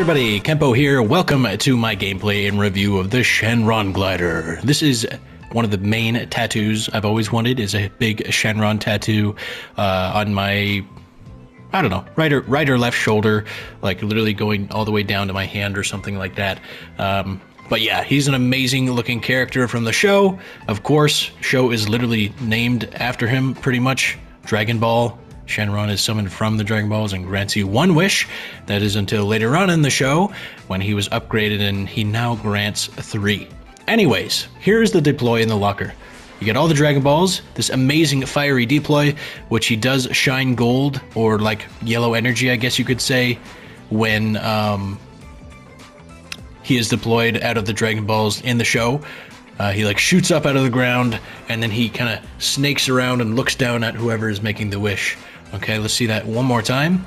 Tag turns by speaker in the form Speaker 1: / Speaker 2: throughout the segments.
Speaker 1: everybody, Kempo here. Welcome to my gameplay and review of the Shenron Glider. This is one of the main tattoos I've always wanted is a big Shenron tattoo uh, on my I don't know, right or right or left shoulder, like literally going all the way down to my hand or something like that. Um, but yeah, he's an amazing looking character from the show. Of course, show is literally named after him pretty much. Dragon Ball Shenron is summoned from the Dragon Balls and grants you one wish. That is until later on in the show when he was upgraded and he now grants three. Anyways, here's the deploy in the locker. You get all the Dragon Balls, this amazing fiery deploy, which he does shine gold or like yellow energy, I guess you could say, when um, he is deployed out of the Dragon Balls in the show. Uh, he like shoots up out of the ground and then he kind of snakes around and looks down at whoever is making the wish. Okay, let's see that one more time.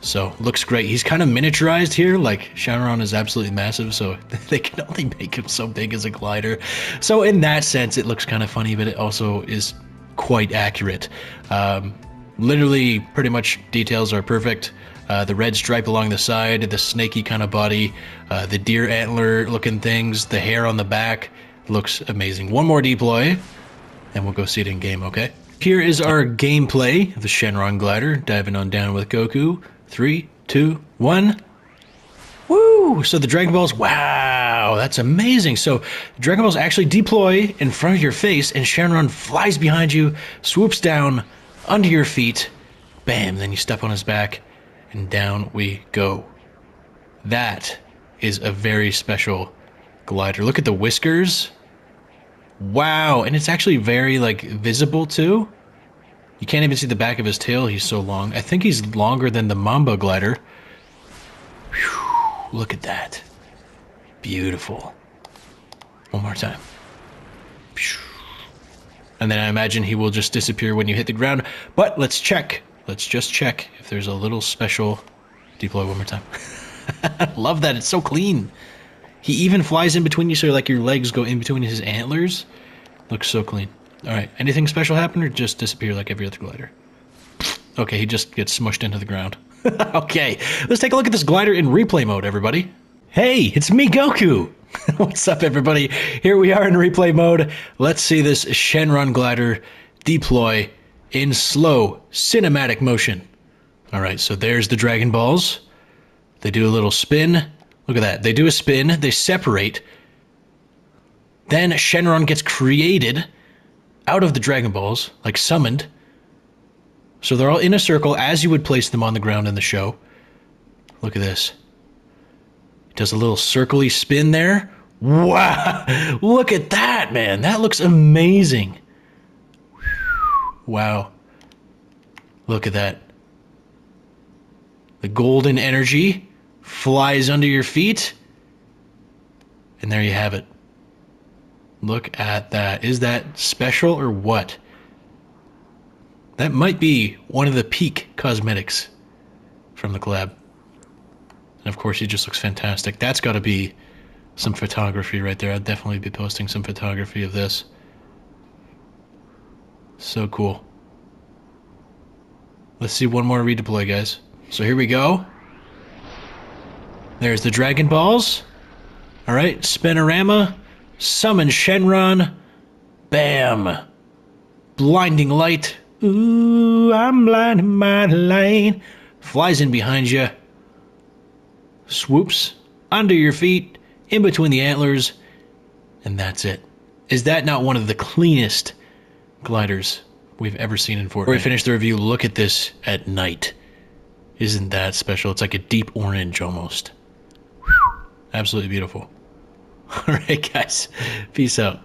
Speaker 1: So, looks great. He's kind of miniaturized here, like Shenron is absolutely massive, so they can only make him so big as a glider. So in that sense, it looks kind of funny, but it also is quite accurate. Um, literally, pretty much details are perfect. Uh, the red stripe along the side, the snaky kind of body, uh, the deer antler looking things, the hair on the back looks amazing. One more deploy, and we'll go see it in game, okay? Here is our gameplay of the Shenron glider, diving on down with Goku. Three, two, one. Woo! So the Dragon Balls, wow, that's amazing. So Dragon Balls actually deploy in front of your face, and Shenron flies behind you, swoops down under your feet, bam, then you step on his back, and down we go. That is a very special glider. Look at the whiskers. Wow, and it's actually very like visible too. You can't even see the back of his tail, he's so long. I think he's longer than the Mamba glider. Whew, look at that. Beautiful. One more time. And then I imagine he will just disappear when you hit the ground. But let's check. Let's just check if there's a little special deploy one more time. Love that. It's so clean. He even flies in between you so like your legs go in between his antlers. Looks so clean. All right. Anything special happen or just disappear like every other glider? Okay, he just gets smushed into the ground. okay, let's take a look at this glider in replay mode, everybody. Hey, it's me, Goku. What's up, everybody? Here we are in replay mode. Let's see this Shenron glider deploy in slow cinematic motion. All right, so there's the Dragon Balls. They do a little spin. Look at that. They do a spin, they separate. Then Shenron gets created out of the Dragon Balls, like summoned. So they're all in a circle as you would place them on the ground in the show. Look at this. Does a little circly spin there. Wow! Look at that, man. That looks amazing. Wow. Look at that. The golden energy flies under your feet. And there you have it. Look at that. Is that special or what? That might be one of the peak cosmetics from the collab. And of course, he just looks fantastic. That's got to be some photography right there. I'd definitely be posting some photography of this. So cool. Let's see one more redeploy, guys. So here we go. There's the Dragon Balls. All right, Spinorama. Summon Shenron. Bam. Blinding light. Ooh, I'm by the light. Flies in behind you. Swoops under your feet, in between the antlers, and that's it. Is that not one of the cleanest gliders we've ever seen in Fortnite? Before we finish the review, look at this at night. Isn't that special? It's like a deep orange almost. Absolutely beautiful. All right, guys. Peace out.